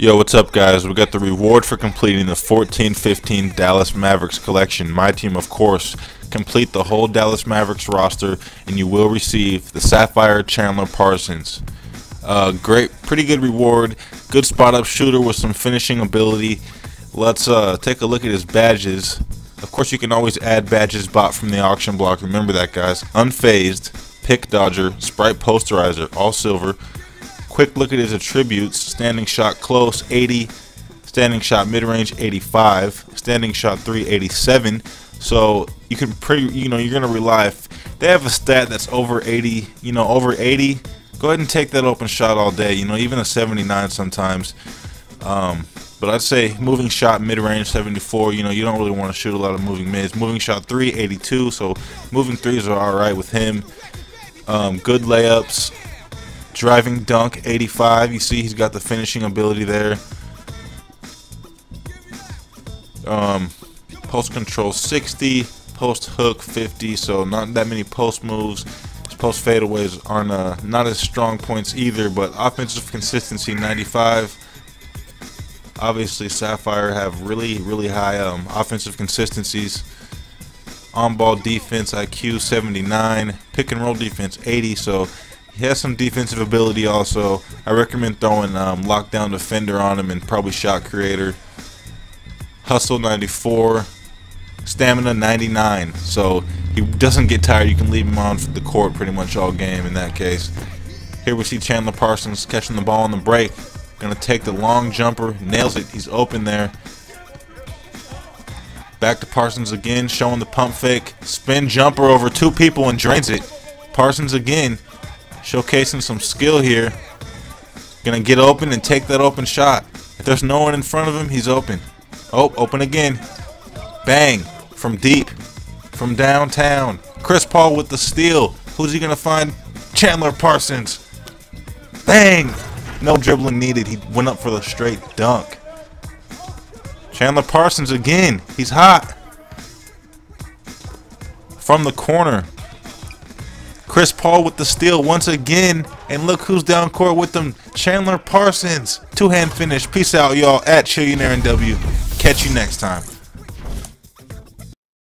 Yo, what's up, guys? We got the reward for completing the 14-15 Dallas Mavericks collection. My team, of course, complete the whole Dallas Mavericks roster, and you will receive the Sapphire Chandler Parsons. Uh, great, pretty good reward. Good spot-up shooter with some finishing ability. Let's uh, take a look at his badges. Of course, you can always add badges bought from the auction block. Remember that, guys. Unfazed, Pick Dodger, Sprite Posterizer, all silver quick look at his attributes. Standing shot close 80 standing shot mid-range 85 standing shot 3 87 so you can pretty you know you're gonna rely if they have a stat that's over 80 you know over 80 go ahead and take that open shot all day you know even a 79 sometimes. Um, but I'd say moving shot mid-range 74 you know you don't really want to shoot a lot of moving mids. Moving shot 3 82 so moving threes are alright with him. Um, good layups Driving dunk 85. You see he's got the finishing ability there. Um, post control 60, post hook 50. So not that many post moves. His post fadeaways aren't uh, not as strong points either, but offensive consistency 95. Obviously, Sapphire have really, really high um, offensive consistencies. On ball defense IQ 79, pick and roll defense 80. So he has some defensive ability also. I recommend throwing um, lockdown defender on him and probably shot creator. Hustle 94, stamina 99. So he doesn't get tired. You can leave him on the court pretty much all game in that case. Here we see Chandler Parsons catching the ball on the break. Gonna take the long jumper, nails it. He's open there. Back to Parsons again, showing the pump fake. Spin jumper over two people and drains it. Parsons again showcasing some skill here. Gonna get open and take that open shot. If there's no one in front of him, he's open. Oh, open again. Bang. From deep. From downtown. Chris Paul with the steal. Who's he gonna find? Chandler Parsons. Bang. No dribbling needed. He went up for the straight dunk. Chandler Parsons again. He's hot. From the corner. Chris Paul with the steal once again. And look who's down court with them. Chandler Parsons. Two-hand finish. Peace out, y'all. At Chillionaire and W. Catch you next time.